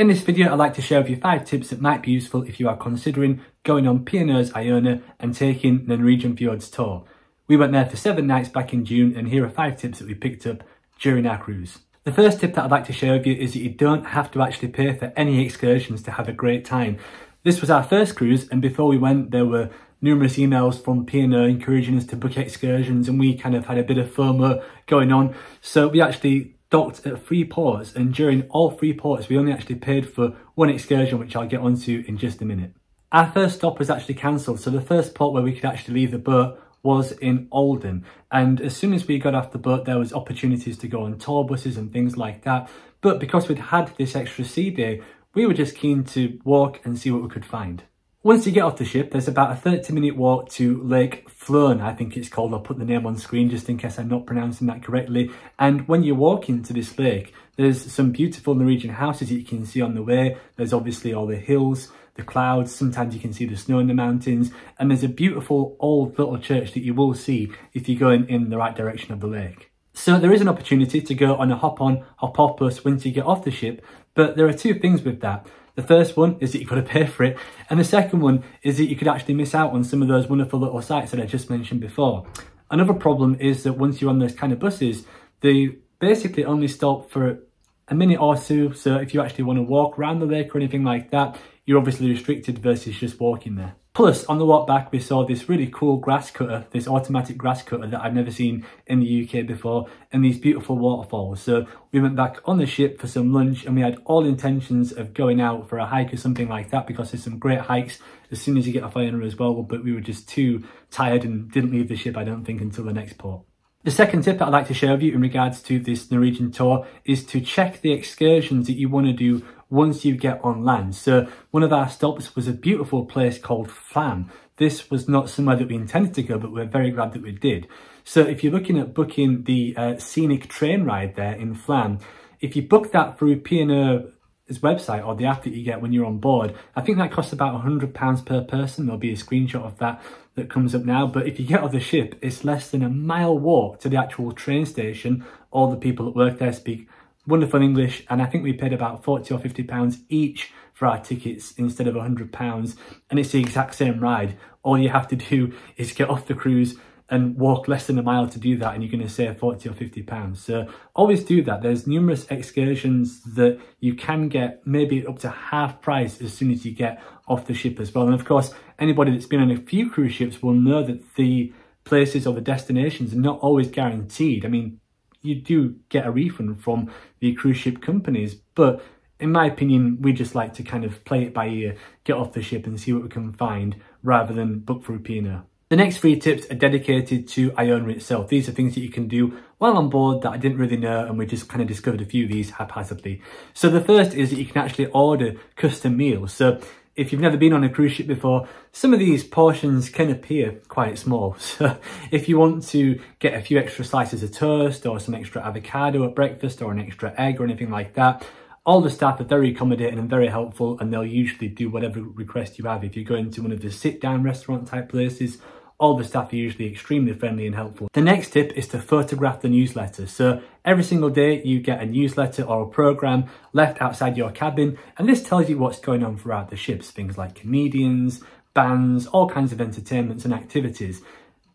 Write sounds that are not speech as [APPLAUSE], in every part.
In this video, I'd like to share with you five tips that might be useful if you are considering going on P&O's Iona and taking the Norwegian Fjords tour. We went there for seven nights back in June and here are five tips that we picked up during our cruise. The first tip that I'd like to share with you is that you don't have to actually pay for any excursions to have a great time. This was our first cruise and before we went there were numerous emails from P&O encouraging us to book excursions and we kind of had a bit of FOMO going on. So we actually docked at three ports and during all three ports we only actually paid for one excursion which I'll get onto in just a minute. Our first stop was actually cancelled so the first port where we could actually leave the boat was in Olden and as soon as we got off the boat there was opportunities to go on tour buses and things like that but because we'd had this extra sea day we were just keen to walk and see what we could find. Once you get off the ship, there's about a 30 minute walk to Lake Fløen, I think it's called. I'll put the name on screen just in case I'm not pronouncing that correctly. And when you walk into this lake, there's some beautiful Norwegian houses that you can see on the way. There's obviously all the hills, the clouds, sometimes you can see the snow in the mountains. And there's a beautiful old little church that you will see if you're going in the right direction of the lake. So there is an opportunity to go on a hop on, hop off bus once you get off the ship, but there are two things with that. The first one is that you've got to pay for it. And the second one is that you could actually miss out on some of those wonderful little sites that I just mentioned before. Another problem is that once you're on those kind of buses, they basically only stop for a minute or two. So if you actually want to walk around the lake or anything like that, you're obviously restricted versus just walking there. Plus, on the walk back, we saw this really cool grass cutter, this automatic grass cutter that I've never seen in the UK before, and these beautiful waterfalls. So we went back on the ship for some lunch and we had all intentions of going out for a hike or something like that because there's some great hikes as soon as you get off Iona as well, but we were just too tired and didn't leave the ship, I don't think, until the next port. The second tip that I'd like to share with you in regards to this Norwegian tour is to check the excursions that you want to do once you get on land. So one of our stops was a beautiful place called Flam. This was not somewhere that we intended to go, but we're very glad that we did. So if you're looking at booking the uh, scenic train ride there in Flam, if you book that through P&O website or the app that you get when you're on board, I think that costs about £100 per person. There'll be a screenshot of that that comes up now. But if you get off the ship, it's less than a mile walk to the actual train station. All the people that work there speak wonderful English, and I think we paid about 40 or 50 pounds each for our tickets instead of 100 pounds, and it's the exact same ride. All you have to do [LAUGHS] is get off the cruise and walk less than a mile to do that and you're going to save 40 or 50 pounds. So always do that. There's numerous excursions that you can get maybe up to half price as soon as you get off the ship as well. And of course anybody that's been on a few cruise ships will know that the places or the destinations are not always guaranteed. I mean you do get a refund from the cruise ship companies. But in my opinion, we just like to kind of play it by ear, get off the ship and see what we can find rather than book through P&O. The next three tips are dedicated to Iona itself. These are things that you can do while on board that I didn't really know and we just kind of discovered a few of these haphazardly. So the first is that you can actually order custom meals. So if you've never been on a cruise ship before, some of these portions can appear quite small. [LAUGHS] So if you want to get a few extra slices of toast or some extra avocado at breakfast or an extra egg or anything like that, all the staff are very accommodating and very helpful and they'll usually do whatever request you have. If you go into one of the sit down restaurant type places all the staff are usually extremely friendly and helpful. The next tip is to photograph the newsletter. So every single day you get a newsletter or a program left outside your cabin and this tells you what's going on throughout the ships, things like comedians, bands, all kinds of entertainments and activities.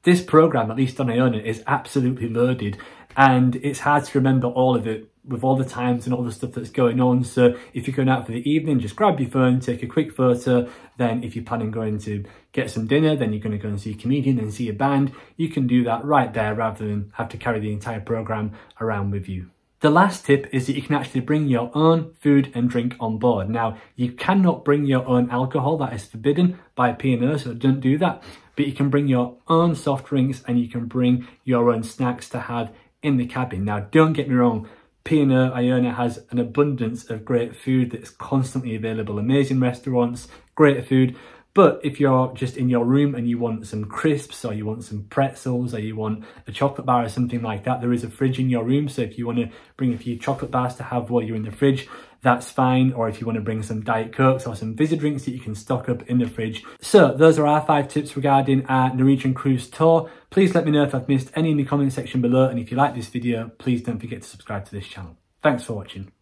This program, at least on Iona, is absolutely loaded and it's hard to remember all of it with all the times and all the stuff that's going on. So if you're going out for the evening, just grab your phone, take a quick photo. Then if you're planning going to get some dinner, then you're going to go and see a comedian and see a band. You can do that right there rather than have to carry the entire program around with you. The last tip is that you can actually bring your own food and drink on board. Now, you cannot bring your own alcohol, that is forbidden by P&O, so don't do that. But you can bring your own soft drinks and you can bring your own snacks to have in the cabin. Now, don't get me wrong, P&O Iona has an abundance of great food that's constantly available. Amazing restaurants, great food. But if you're just in your room and you want some crisps or you want some pretzels or you want a chocolate bar or something like that, there is a fridge in your room. So if you want to bring a few chocolate bars to have while you're in the fridge, that's fine. Or if you want to bring some Diet Cokes or some fizzy drinks that you can stock up in the fridge. So those are our five tips regarding our Norwegian cruise tour. Please let me know if I've missed any in the comment section below. And if you like this video, please don't forget to subscribe to this channel. Thanks for watching.